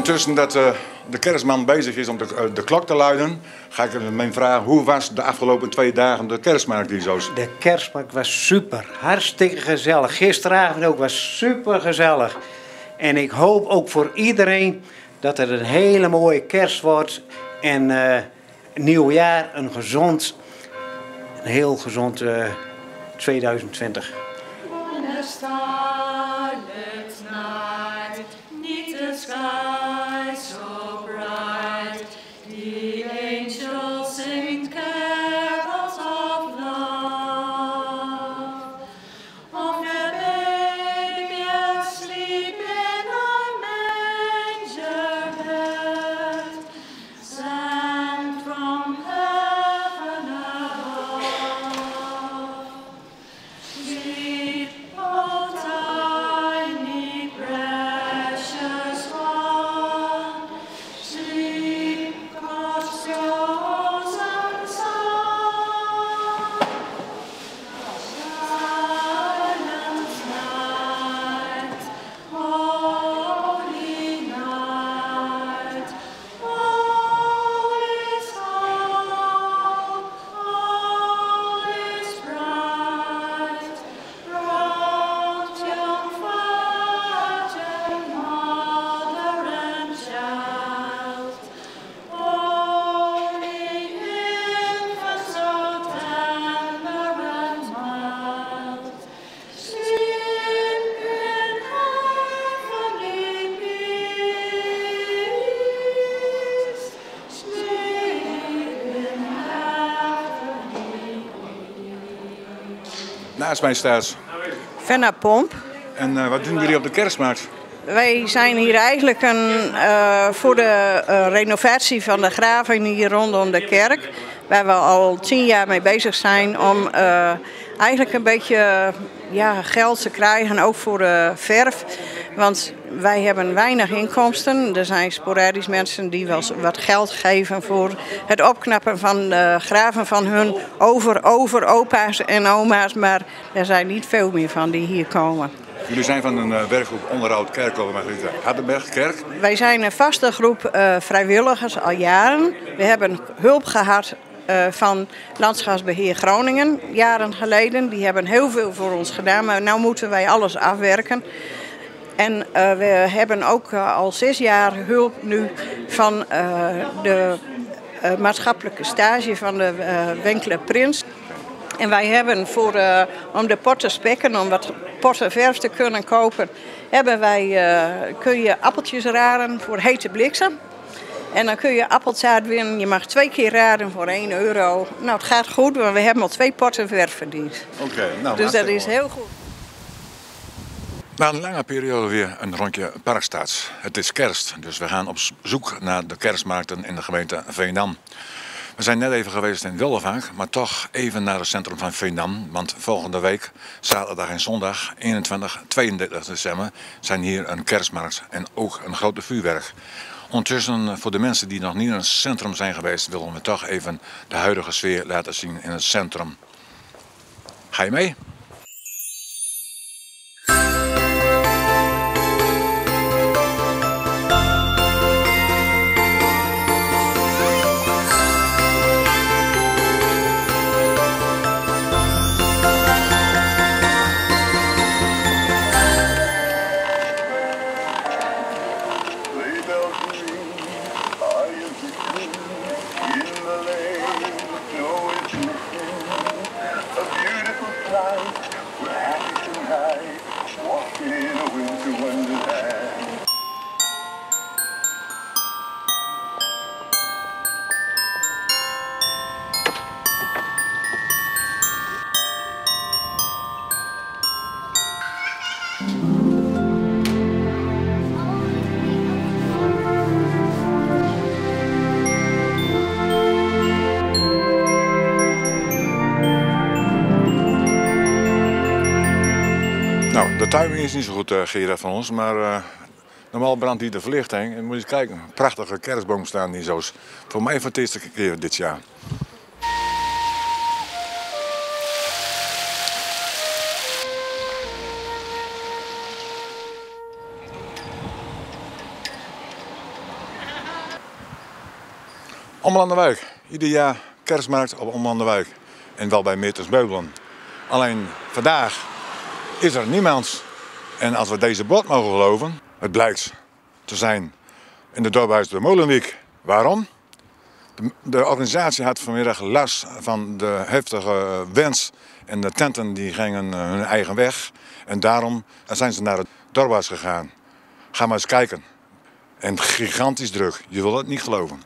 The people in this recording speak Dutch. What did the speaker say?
Ondertussen dat uh, de kerstman bezig is om de, uh, de klok te luiden, ga ik hem vragen hoe was de afgelopen twee dagen de kerstmarkt hier zo? De kerstmarkt was super, hartstikke gezellig. Gisteravond ook was super gezellig. En ik hoop ook voor iedereen dat het een hele mooie kerst wordt en uh, nieuwjaar een gezond, een heel gezond 2020. Naast mij staat. Venna Pomp. En uh, wat doen jullie op de kerstmarkt? Wij zijn hier eigenlijk een, uh, voor de uh, renovatie van de graven hier rondom de kerk. Waar we al tien jaar mee bezig zijn om eigenlijk een beetje ja, geld te krijgen, ook voor de verf. Want wij hebben weinig inkomsten. Er zijn sporadisch mensen die wel wat geld geven voor het opknappen van de graven van hun over, over opa's en oma's. Maar er zijn niet veel meer van die hier komen. Jullie zijn van een uh, werkgroep onderhoud Kerkhoven Margarita Hardenbergkerk. Wij zijn een vaste groep uh, vrijwilligers al jaren. We hebben hulp gehad uh, van Landschapsbeheer Groningen jaren geleden. Die hebben heel veel voor ons gedaan, maar nu moeten wij alles afwerken. En uh, we hebben ook uh, al zes jaar hulp nu van de maatschappelijke stage van de Wenkele Prins. En wij hebben voor, uh, om de pot te spekken, om wat potten verf te kunnen kopen, hebben wij, uh, kun je appeltjes raden voor hete bliksem. En dan kun je appeltaart winnen. Je mag twee keer raden voor 1 euro. Nou, het gaat goed, want we hebben al twee potten verf verdiend. Oké, okay, nou Dus dat is heel goed. Na een lange periode weer een rondje Parkstaats. Het is kerst, dus we gaan op zoek naar de kerstmarkten in de gemeente Veenam. We zijn net even geweest in Wildervaart, maar toch even naar het centrum van Veendam. Want volgende week, zaterdag en zondag, 21, 32 december, zijn hier een kerstmarkt en ook een grote vuurwerk. Ondertussen, voor de mensen die nog niet in het centrum zijn geweest, willen we toch even de huidige sfeer laten zien in het centrum. Ga je mee? Nou, timing is niet zo goed, uh, Gerard van ons, maar uh, normaal brandt hier de verlichting. En moet je eens kijken, een prachtige kerstboom staan hier zo. Voor mij voor het eerste keer dit jaar. Ommelanderwijk. Ieder jaar kerstmarkt op Ommelanderwijk. En wel bij Meertens Beubelen. Alleen vandaag is er niemand. En als we deze bord mogen geloven, het blijkt te zijn in de dorphuis de Molenwijk. Waarom? De, organisatie had vanmiddag last van de heftige wens en de tenten die gingen eh, hun eigen weg. En daarom zijn ze naar het dorphuis gegaan. Ga maar eens kijken. En gigantisch druk. Je wil het niet geloven.